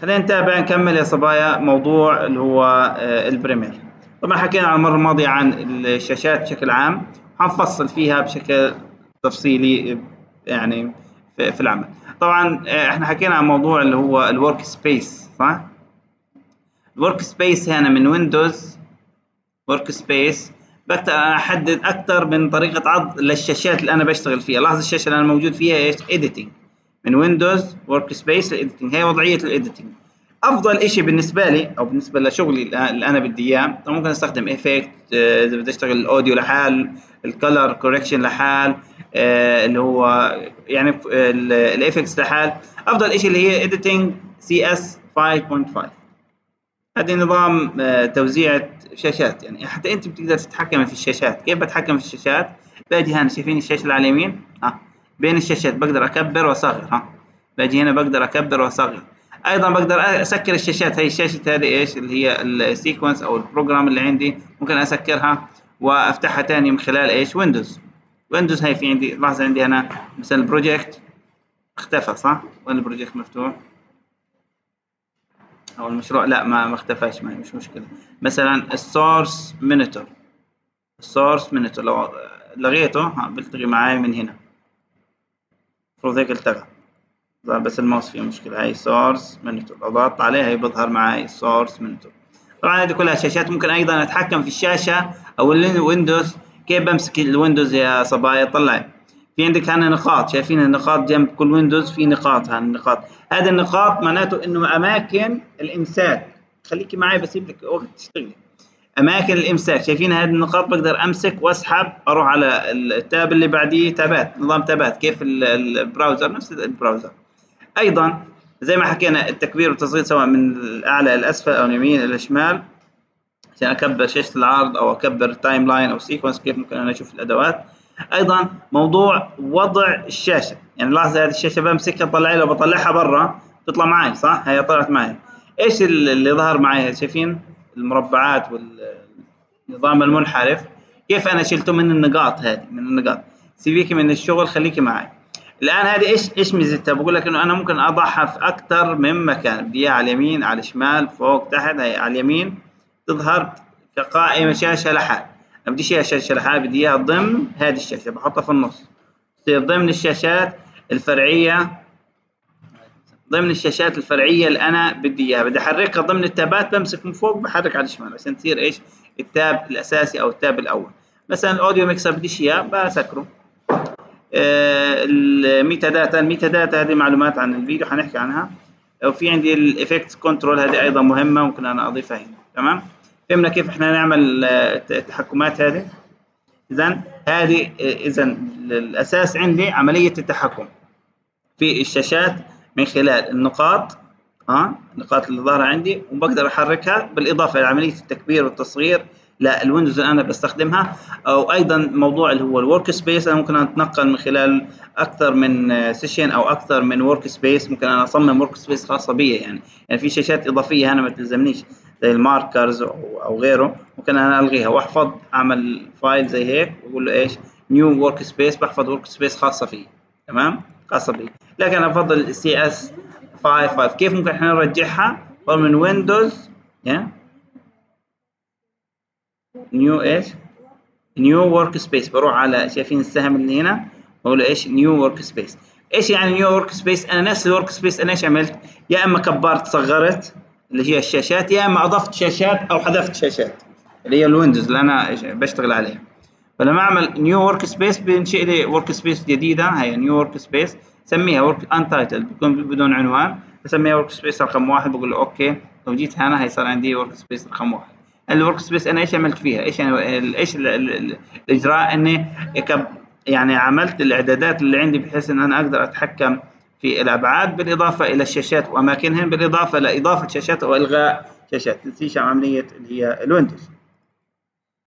خلينا نتابع نكمل يا صبايا موضوع اللي هو آه، ال Premiere. طبعا حكينا على المرة الماضية عن الشاشات بشكل عام. حنفصل فيها بشكل تفصيلي يعني في العمل. طبعا آه، إحنا حكينا عن موضوع اللي هو ال workspace صح؟ ال workspace هنا من Windows. workspace. أحدد أكثر من طريقة عرض للشاشات اللي أنا بشتغل فيها. لاحظ الشاشة اللي أنا موجود فيها إيش؟ editing من Windows workspace ال editing هي وضعية ال editing أفضل شيء بالنسبة لي أو بالنسبة لشغلي اللي أنا بدي إياه ممكن أستخدم effect آه، إذا بدي أشتغل ال audio لحال ال color correction لحال آه، اللي هو يعني ال effects لحال. أفضل شيء اللي هي editing CS 5.5 هذه نظام آه، توزيع شاشات يعني حتى أنت بتقدر تتحكم في الشاشات. كيف بتحكم في الشاشات؟ باجي هنا شايفين الشاشة اللي على اليمين؟ ها بين الشاشات بقدر أكبر وأصغر ها؟ باجي هنا بقدر أكبر وأصغر. أيضا بقدر أسكر الشاشات هي الشاشة هذه إيش؟ اللي هي ال sequence أو ال program اللي عندي ممكن اسكرها وأفتحها ثاني من خلال إيش؟ Windows Windows هي في عندي لاحظ عندي هنا مثلا ال project اختفى صح؟ وين ال project مفتوح؟ أو المشروع؟ لا ما ما اختفاش ما مش مشكلة. مثلا ال source monitor ال source monitor لو لغيته بيلتغي معي من هنا. هيك التغى بس الماوس فيه مشكلة. هاي source monitor لو ضغطت عليها بيظهر معي source monitor طبعا هذه كلها شاشات. ممكن أيضا أتحكم في الشاشة أو ال windows كيف بمسك ال windows يا صبايا؟ طلع. في عندك هنا نقاط. شايفين النقاط جنب كل windows في نقاط. هان النقاط. هذه النقاط معناته إنه أماكن الامساك خليكي معي بسيب لك وقت تشتغلي. أماكن الإمساك. شايفين هذه النقاط؟ بقدر أمسك وأسحب أروح على ال tab اللي بعديه تابات نظام تابات. كيف ال browser؟ نفس ال browser. أيضا زي ما حكينا التكبير والتصغير سواء من الأعلى إلى الأسفل أو اليمين إلى الشمال. عشان أكبر شاشة العرض أو أكبر timeline أو sequence كيف ممكن أنا أشوف الأدوات. أيضا موضوع وضع الشاشة. يعني لاحظ هذه الشاشة بمسكها بطلعها لو بطلعها برا تطلع معي صح؟ هي طلعت معي. إيش اللي ظهر معي؟ شايفين؟ المربعات والنظام المنحرف كيف أنا شلته من النقاط هذه من النقاط؟ سيبيكي من الشغل خليكي معي. الآن هذه إيش إيش ميزتها؟ بقول لك إنه أنا ممكن اضعها في أكثر من مكان. بدي على اليمين على الشمال فوق تحت هي على اليمين تظهر كقائمة شاشة لحال. ما بديش اياها شاشة لحال بدي إياها ضمن هذه الشاشة بحطها في النص. تصير ضمن الشاشات الفرعية ضمن الشاشات الفرعية اللي أنا بدي إياها. بدي أحركها ضمن التابات بمسك من فوق بحرك على الشمال عشان تصير إيش؟ ال tab الأساسي أو ال tab الأول. مثلا ال audio mixer بديش إياه بسكره. آه ال metadata ال metadata هذه معلومات عن الفيديو حنحكي عنها. وفي عندي ال effect control هذه أيضا مهمة ممكن أنا أضيفها هنا. تمام؟ فهمنا كيف إحنا نعمل التحكمات هذه؟ اذا هذه اذا الأساس عندي عملية التحكم في الشاشات من خلال النقاط ها النقاط اللي ظاهرة عندي وبقدر أحركها بالإضافة لعمليه التكبير والتصغير لل windows اللي أنا بستخدمها أو أيضا موضوع اللي هو ال workspace أنا ممكن أتنقل من خلال أكثر من session أو أكثر من workspace ممكن أنا أصمم workspace خاصة بي يعني يعني في شاشات إضافية أنا ما تلزمنيش زي ال markers أو غيره. ممكن أنا ألغيها وأحفظ أعمل file زي هيك وأقول له إيش؟ new workspace بحفظ workspace خاصة فيه. تمام؟ خاصه بي لكن أنا افضل ال CS 5 كيف ممكن إحنا نرجعها؟ من Windows new إيش؟ new workspace بروح على شايفين السهم اللي هنا بقول إيش؟ new workspace إيش يعني new workspace أنا نفس ال workspace أنا إيش عملت؟ يا إما كبرت صغرت اللي هي الشاشات يا إما أضفت شاشات أو حذفت شاشات اللي هي ال windows اللي أنا بشتغل عليها. فلما أعمل new workspace بينشئ لي workspace جديدة هي new workspace سميها work untitled بتكون بدون عنوان بسميها workspace رقم واحد بقول له okay. لو جيت هنا هيصير عندي workspace رقم واحد. ال workspace أنا إيش عملت فيها؟ إيش يعني إيش الإجراء؟ إني يعني عملت الإعدادات اللي عندي بحيث إن أنا أقدر أتحكم في الأبعاد بالإضافة إلى الشاشات واماكنهن بالإضافة لإضافة شاشات وإلغاء شاشات. تنسيش عملية اللي هي الويندوز؟